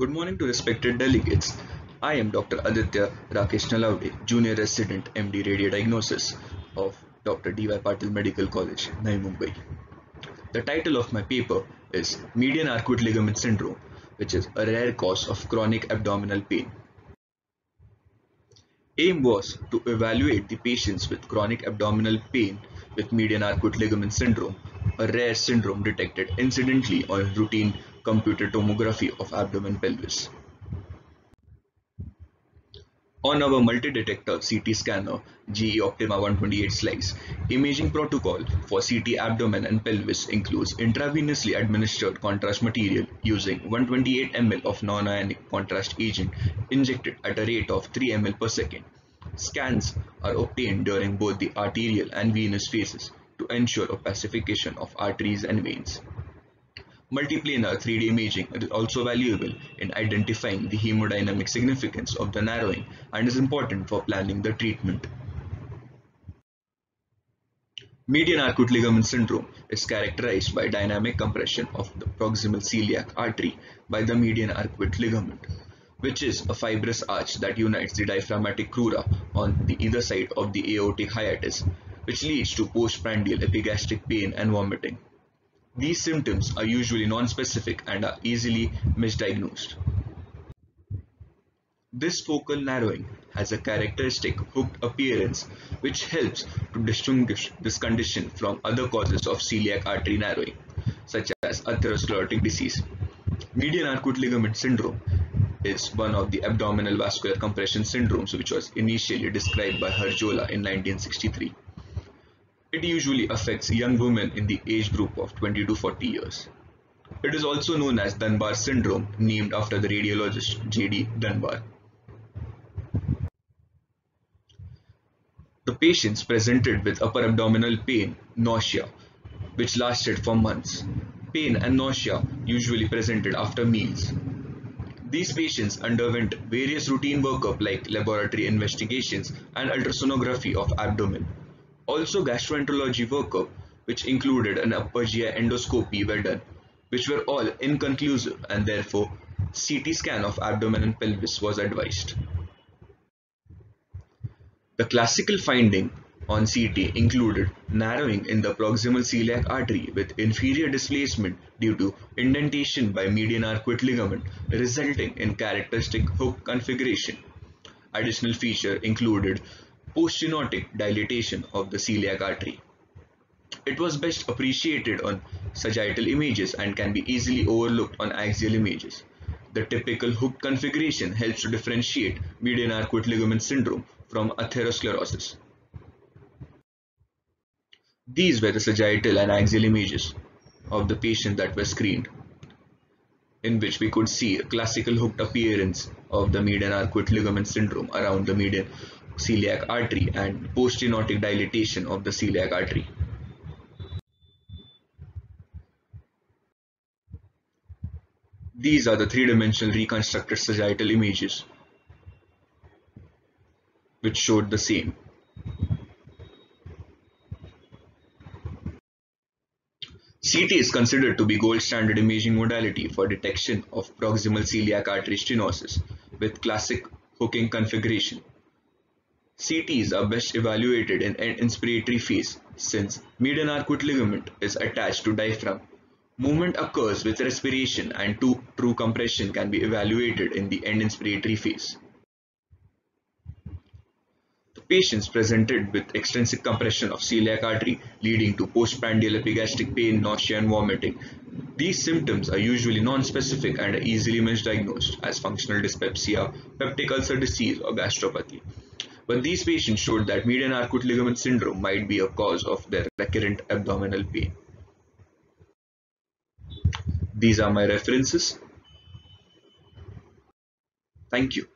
Good morning to respected delegates. I am Dr. Aditya Rakesh Nalawade, Junior Resident MD Radiodiagnosis of Dr. D.Y. Patil Medical College, Navi Mumbai. The title of my paper is Median Arcuate Ligament Syndrome, which is a rare cause of chronic abdominal pain. Aim was to evaluate the patients with chronic abdominal pain with median arcuate ligament syndrome, a rare syndrome detected incidentally on routine computed tomography of abdomen pelvis. On our multi-detector CT scanner GE Optima 128 slice, imaging protocol for CT abdomen and pelvis includes intravenously administered contrast material using 128 ml of non-ionic contrast agent injected at a rate of 3 ml per second. Scans are obtained during both the arterial and venous phases to ensure opacification of arteries and veins. Multiplanar 3D imaging is also valuable in identifying the hemodynamic significance of the narrowing and is important for planning the treatment. Median arcuate ligament syndrome is characterized by dynamic compression of the proximal celiac artery by the median arcuate ligament, which is a fibrous arch that unites the diaphragmatic crura on the either side of the aortic hiatus, which leads to postprandial epigastric pain and vomiting. These symptoms are usually non-specific and are easily misdiagnosed. This focal narrowing has a characteristic hooked appearance which helps to distinguish this condition from other causes of celiac artery narrowing, such as atherosclerotic disease. Median arcuate ligament syndrome is one of the abdominal vascular compression syndromes which was initially described by Harjola in 1963. It usually affects young women in the age group of 20 to 40 years. It is also known as Dunbar syndrome, named after the radiologist J.D. Dunbar. The patients presented with upper abdominal pain, nausea, which lasted for months. Pain and nausea usually presented after meals. These patients underwent various routine workup like laboratory investigations and ultrasonography of abdomen. Also gastroenterology workup, which included an upper GI endoscopy were done, which were all inconclusive and therefore CT scan of abdomen and pelvis was advised. The classical finding on CT included narrowing in the proximal celiac artery with inferior displacement due to indentation by median arcuate ligament resulting in characteristic hook configuration. Additional feature included poststenotic dilatation of the celiac artery. It was best appreciated on sagittal images and can be easily overlooked on axial images. The typical hook configuration helps to differentiate median arcuate ligament syndrome from atherosclerosis. These were the sagittal and axial images of the patient that were screened, in which we could see a classical hooked appearance of the median arcuate ligament syndrome around the median celiac artery and poststenotic dilatation of the celiac artery. These are the three-dimensional reconstructed sagittal images which showed the same. CT is considered to be gold standard imaging modality for detection of proximal celiac artery stenosis with classic hooking configuration. CTs are best evaluated in end inspiratory phase since median arcuate ligament is attached to diaphragm. Movement occurs with respiration and true compression can be evaluated in the end inspiratory phase. The patients presented with extensive compression of celiac artery leading to postprandial epigastric pain, nausea and vomiting. These symptoms are usually non-specific and are easily misdiagnosed as functional dyspepsia, peptic ulcer disease or gastropathy but these patients showed that median arcuate ligament syndrome might be a cause of their recurrent abdominal pain. These are my references. Thank you.